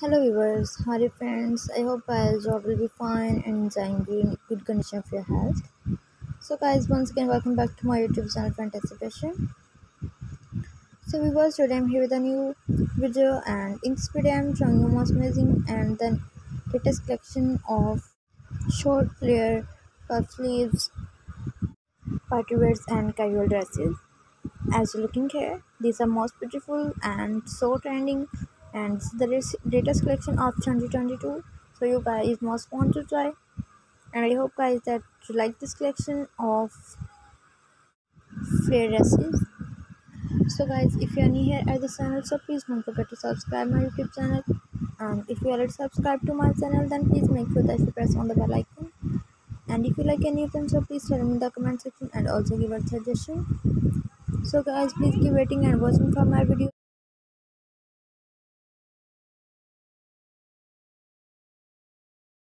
Hello viewers, how are you friends? I hope guys all will be fine and enjoying in good condition of your health. So guys, once again welcome back to my YouTube channel Fantasy Fashion. So viewers, today I'm here with a new video and in this video I'm showing you most amazing and the latest collection of short flare puff sleeves, party wears and casual dresses. As you're looking here, these are most beautiful and so trending and the latest collection of 2022 so you guys must want to try. And i hope guys that you like this collection of flare dresses so guys if you are new here at the channel so please don't forget to subscribe my youtube channel. And if you already subscribed to my channel then please make sure that you press on the bell icon. And if you like any of them so please tell me in the comment section and also give a suggestion. So guys please keep waiting and watching for my video